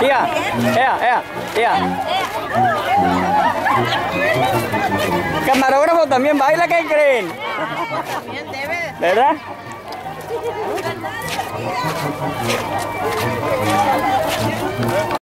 Ea, ea, ea, ea. Camarógrafo también baila, ¿qué creen? También debe. ¿Verdad?